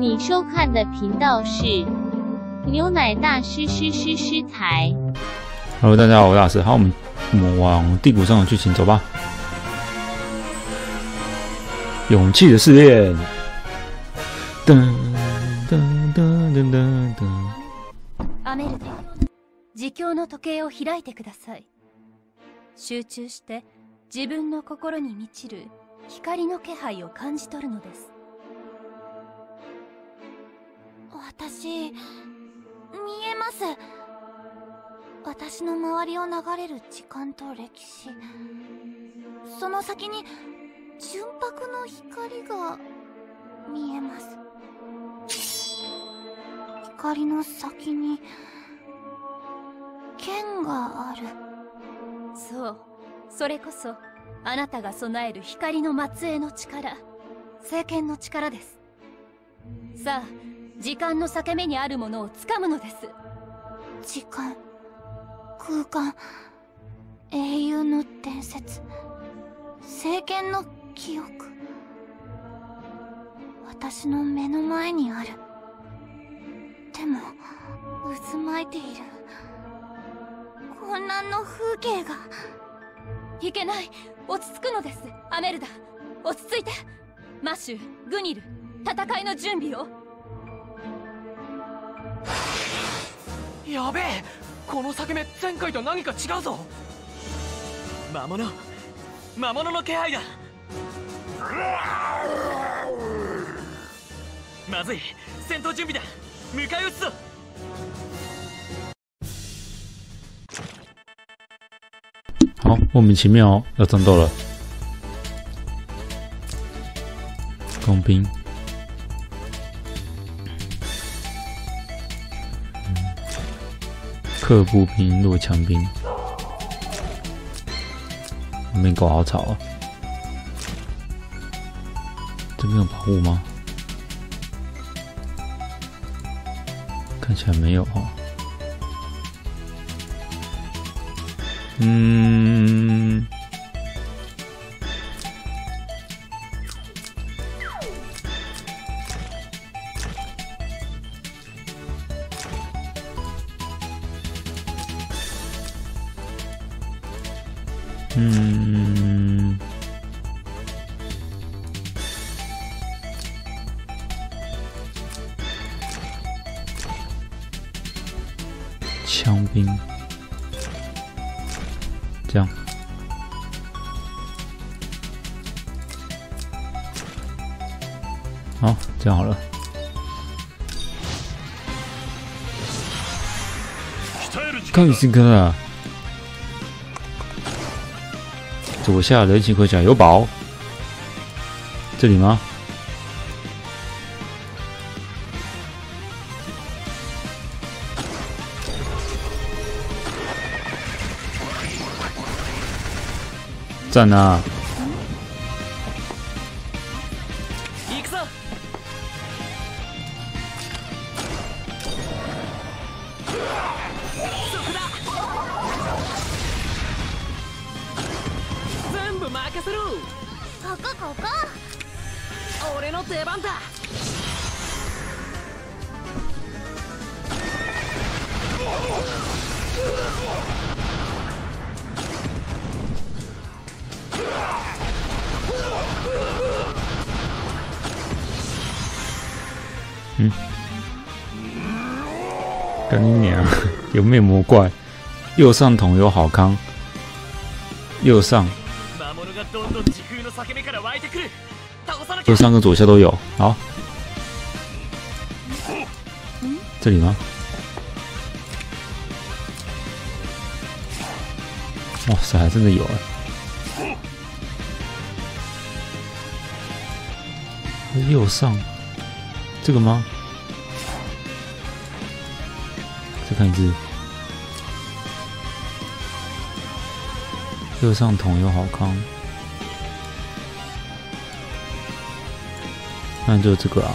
你收看的频道是牛奶大师师师师台。 Hello，大家好，我是大师。好，我们我们往地谷上的剧情走吧。勇气的试炼。噔噔噔噔噔噔。アメルデ自供の時計を開いてください集中して自分の心に満ちる光の気配を感じ取るのです 私見えます。私の周りを流れる時間と歴史。その先に純白の光が見えます。光の先に剣がある。そう。それこそあなたが備える光の末裔の力。聖剣の力です。さあ時間の裂け目にあるものを掴むのです。時間空間英雄の伝説。聖剣の記憶。私の目の前にある。でも渦巻いている。混乱の風景が。いけない。落ち着くのです。アメルダ落ち着いて。マシュグニル戦いの準備をやべえこの裂け目前回と何か違うぞ。魔物魔物の気配だ。まずい戦闘準備だ。迎え撃つぞ。好，莫名其妙要战斗了。工兵，各步兵、弱强兵，那边狗好吵啊！这边有保护吗？看起来没有哦。嗯，好，这样好了。看你新哥啊！左下人形盔甲有宝，这里吗？赞啊！任せろここここ俺の出番だ干你娘！有面魔怪，右上桶有好康，右上、 魔物がどんどん時空の裂け目から湧いてくる倒さなきゃ右上跟左下都有。好，这里吗？哇塞，还真的有哎！右上这个吗？再看一次，右上桶有好康， 看就是这个啊。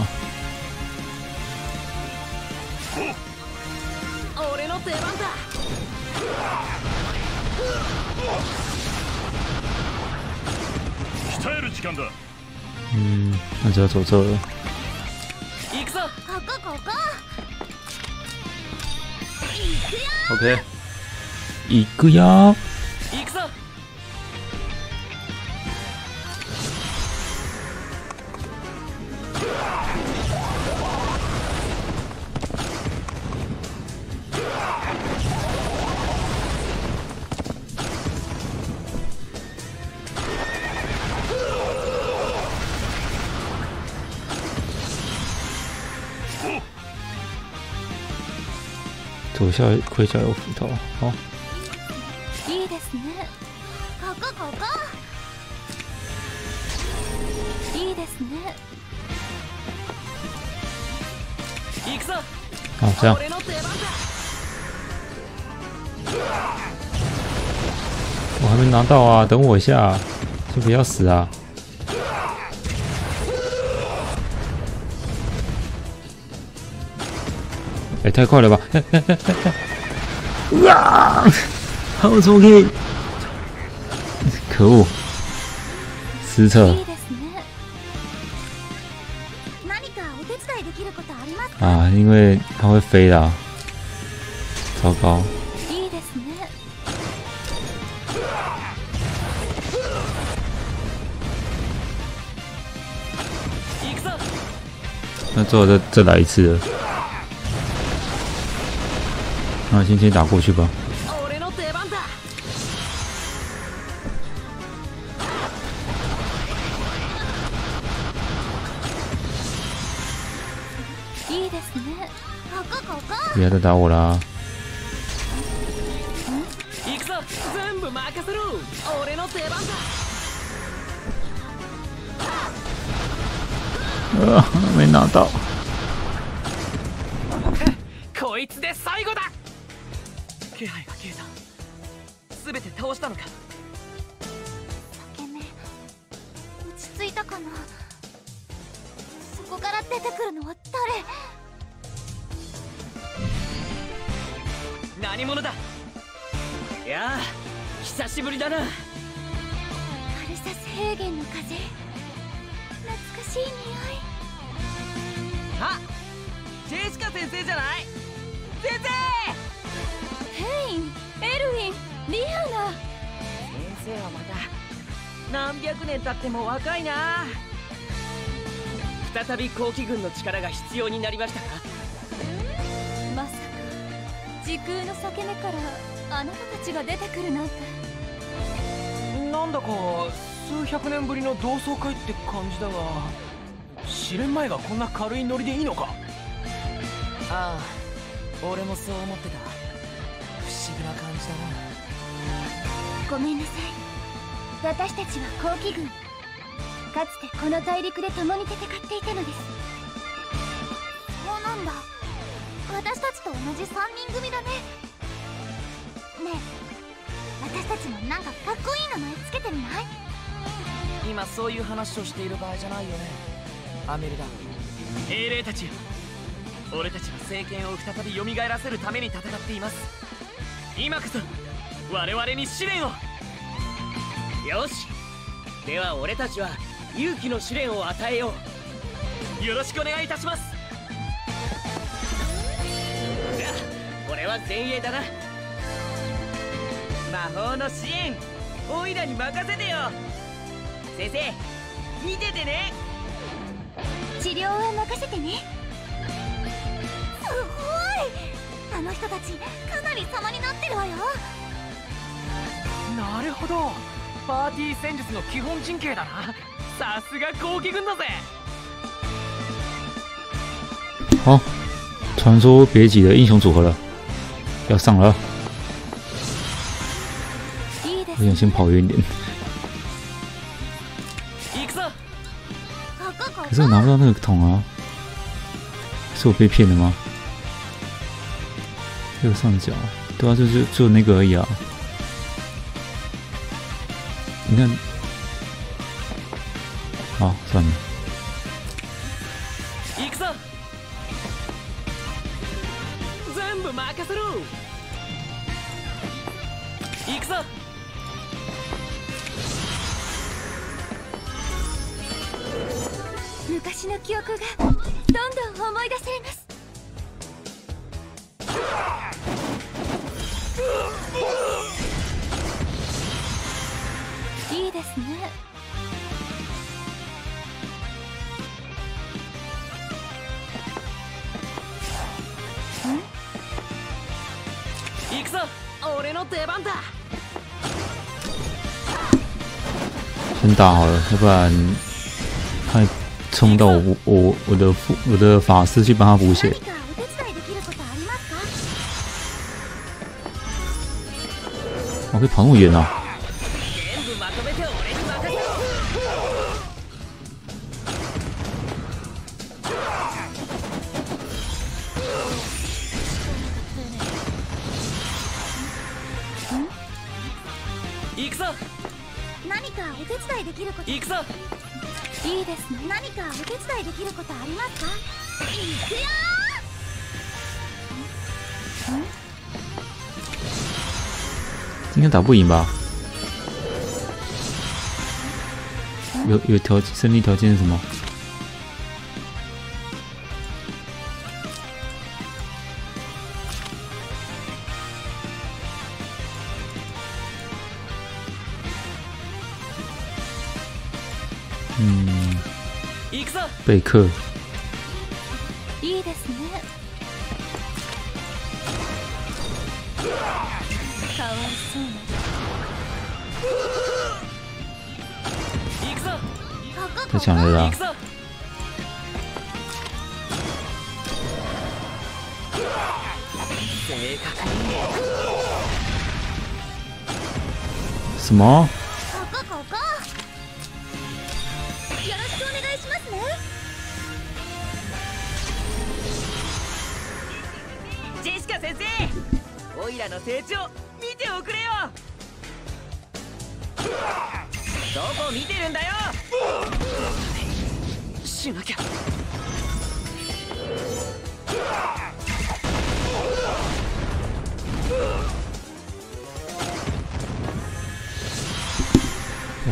嗯，那就走走。O K，行くよ。下盔甲有斧头，好，いいですねここここいいですね行くぞ好这样，俺の出番だ我还没拿到啊，等我一下，先不要死啊！ 哎，太快了吧！啊！好怎么可以？可恶！失策いいですね何かお手伝いできることあります啊，因为它会飞啦。糟糕！いいですね行くぞ那最后再再来一次了。 那先先打过去吧。俺の出番だいいですねここここ不要再打我啦！行くぞ全部任せろ俺の出番だ啊，没拿到。 全て倒したのか？ケメ落ち着いたかな？そこから出てくるのは誰？何者だ？いやあ久しぶりだな。アルサス平原の風。懐かしい匂い。あジェシカ先生じゃない？先生！ヘインエルウィンリアナ。先生はまた何百年経っても若いな。再び後期軍の力が必要になりましたか？まさか時空の裂け目からあなたたちが出てくるなんて。なんだか数百年ぶりの同窓会って感じだが試練前がこんな軽いノリでいいのか？ああ俺もそう思ってた。不思議な感じだなごめんなさい。私たちは後期軍かつてこの大陸で共に戦っていたのです。そうなんだ。私たちと同じ3人組だね。ねえ。私たちもなんかかっこいい名前つけてみない？今そういう話をしている場合じゃないよね。アメリダ英霊たちよ。俺たちは政権を再び蘇らせるために戦っています。今こそ我々に試練を。よし。では俺たちは勇気の試練を与えよう。よろしくお願いいたします。じゃあ俺は前衛だな。魔法の支援オイラに任せてよ。先生見ててね。治療は任せてね。すごい。あの人たちかなり様になってるわよ。なるほどパーティー戦術の基本陣形だなさすが後期軍だぜ好，传说别急的英雄组合了，要上了，いいです我想先跑远一点。行くぞこここ可是我拿不到那个桶啊，是我被骗的吗？右上角，对啊，就就就那个而已啊。 你看，好，算了，行くぞ俺の出番だ先打好了，要不然他冲到我我我的副我的法师去帮他补血何。かお手伝いできることありますか我可以跑那么远啊！ 应该打不赢吧？有有条胜利条件是什么？嗯，行くこ太强了啦行く！ぞ正確に什么？ここここよろしくお願いしますねジェシカ先生オイラの成長見ておくれよどこ見てるんだよしなきゃ。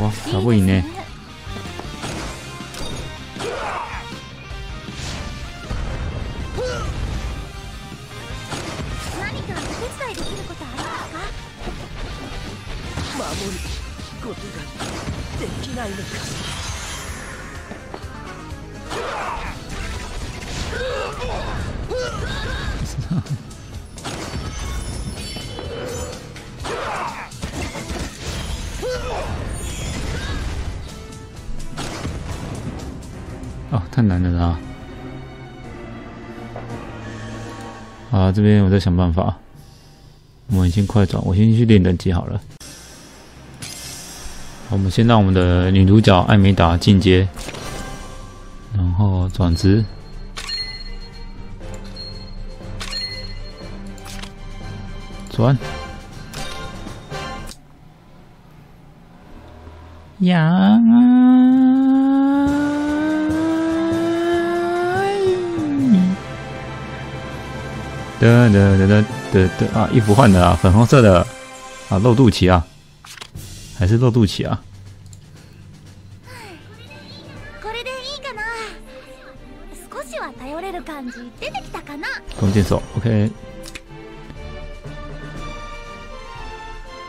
わ寒いね。守ることができないのか。哦，太难了啦！好，这边我再想办法。我们先快转，我先去练等级好了。我们先让我们的女主角艾美达进阶，然后转职。转。呀。得得得得得得啊！衣服换的啊，粉红色的啊，露肚脐啊，还是露肚脐啊？かな弓箭手，OK。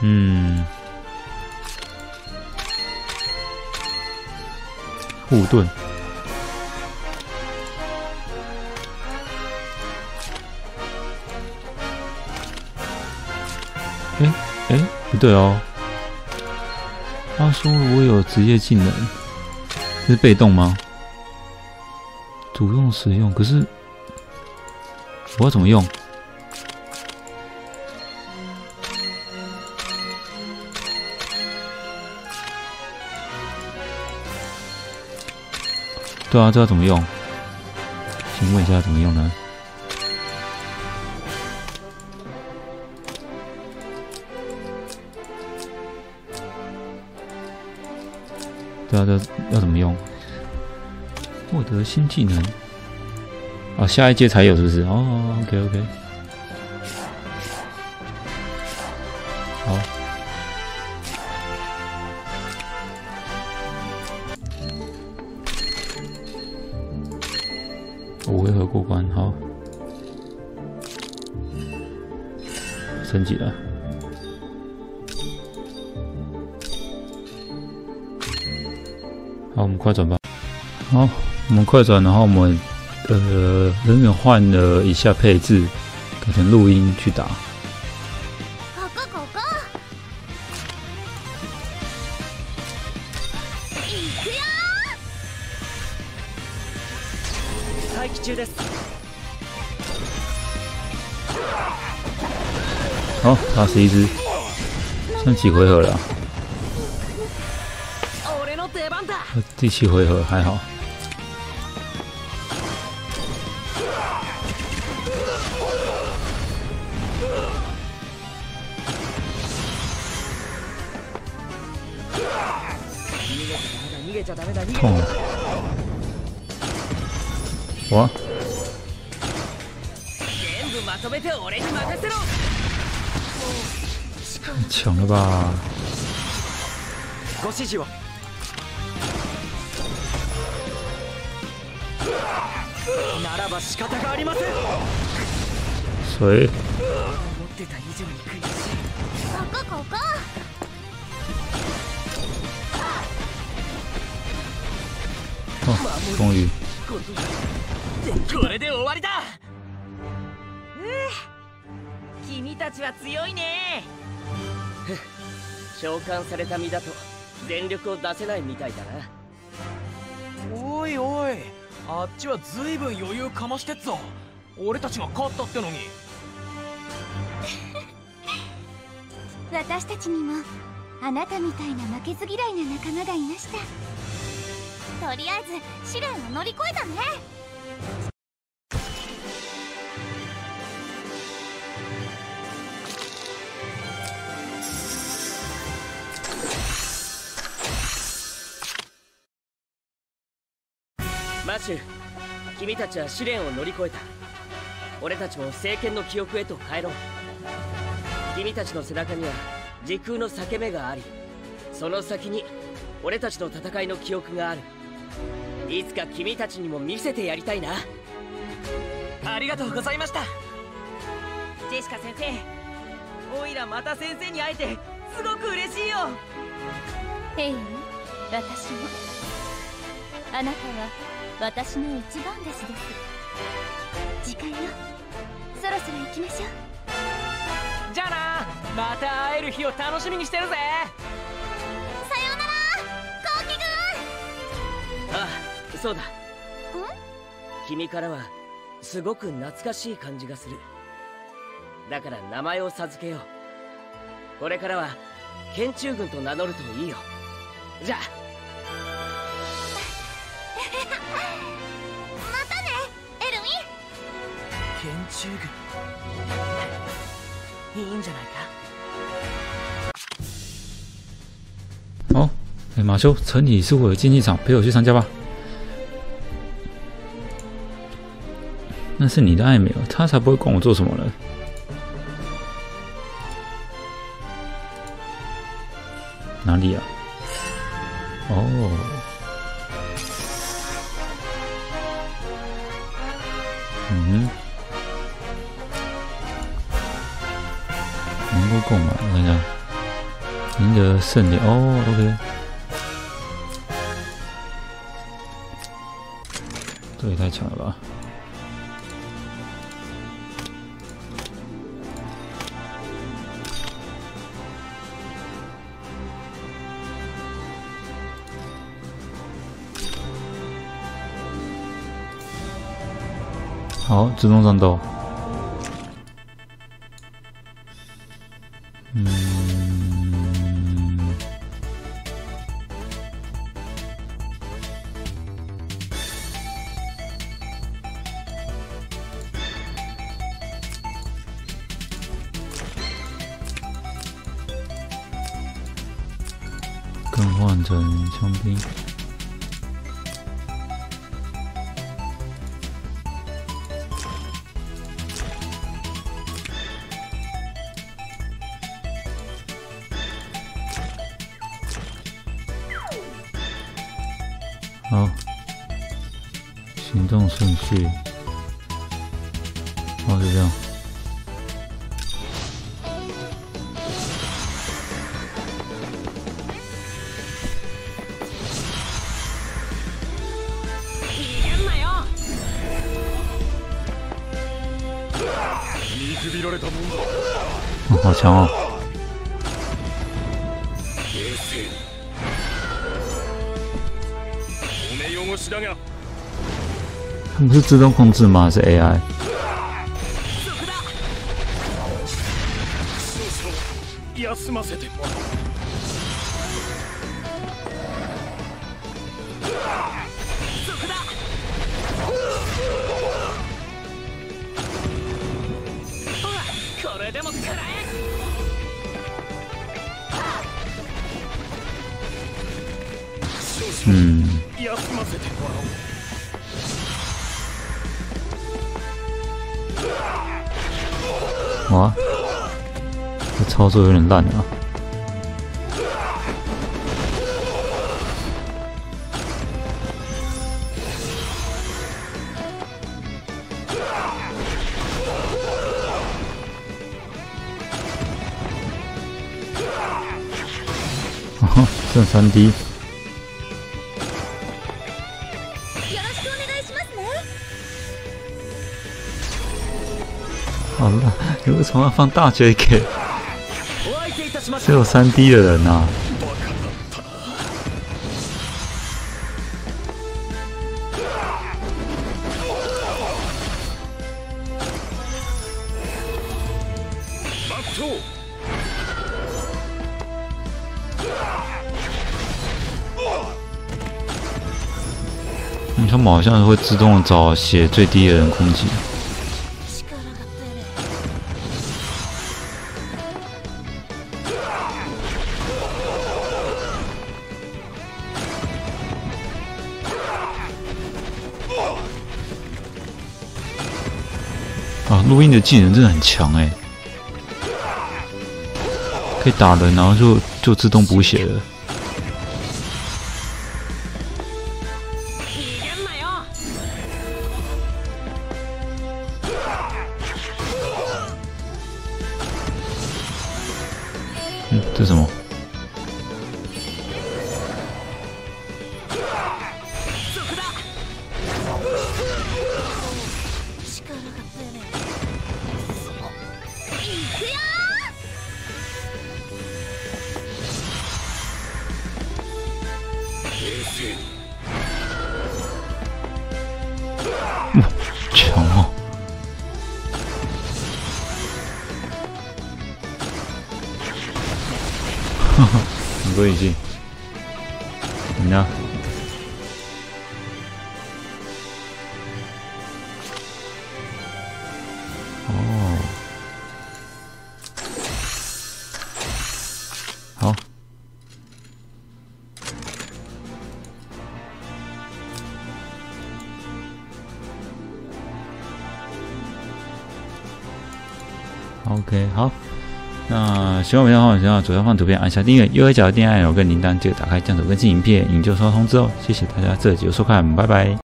嗯，护盾，哎哎，不对哦。他说我有职业技能，是被动吗？主动使用，可是我怎么用？对啊，这要怎么用？请问一下怎么用呢？对啊，这要怎么用？获得新技能。哦，下一届才有是不是？哦，OK OK。好。五回合过关，好。升级了。好，我们快转吧。好，我们快转，然后我们呃人员换了一下配置，改成录音去打。ここここ行くよ待機中です好，打死一只，剩几回合了啊？俺の出番だ呃第七回合还好。 太强了吧！ご指示を。ならば仕方がありません。水，思ってた以上に悔しい。ここここ哦，终于，これで終わりだ。君たちは強いね召喚された身だと全力を出せないみたいだな。おいおいあっちはずいぶん余裕かましてっぞ。俺たちが勝ったってのに。私たちにもあなたみたいな負けず嫌いな仲間がいました。とりあえず試練を乗り越えたねマシュ君たちは試練を乗り越えた。俺たちも聖剣の記憶へと帰ろう。君たちの背中には時空の裂け目がありその先に俺たちの戦いの記憶がある。いつか君たちにも見せてやりたいな。ありがとうございました。ジェシカ先生おいらまた先生に会えてすごく嬉しいよ。ええ私も。あなたは私の一番弟子です。時間よ。そろそろ行きましょう。じゃあな。また会える日を楽しみにしてるぜ。さようならコウキああそうだ。君からはすごく懐かしい感じがする。だから名前を授けよう。これからは剣中軍と名乗るといいよ。じゃあ剣中軍いいんじゃないか好，哎，马修，城里是我的竞技场，陪我去参加吧。那是你的艾美尔，他才不会管我做什么呢。哪里啊？哦，嗯， 购买，看一下。赢得胜利哦，OK，这也太强了吧！好，自动战斗。嗯，更换成枪兵。哦，就这样。嗯，好强哦。他们是自动控制吗？还是 AI？少々休ませてもらおうこれでも食らえ嗯， 操作有点烂啊！哦，这三 D，よろしくお願いしますね好了，你为什么要放大 JK？お相手いたしまし 只有三 D 的人啊！他们好像会自动找血最低的人攻击。啊，录音的技能真的很强哎，可以打人，然后就就自动补血了。多已经，喜欢我们的话，请到左下方图片按下订阅，右下角的订阅按钮跟铃铛记得打开，这样子更新影片，你就收到通知哦。谢谢大家这集的收看，拜拜。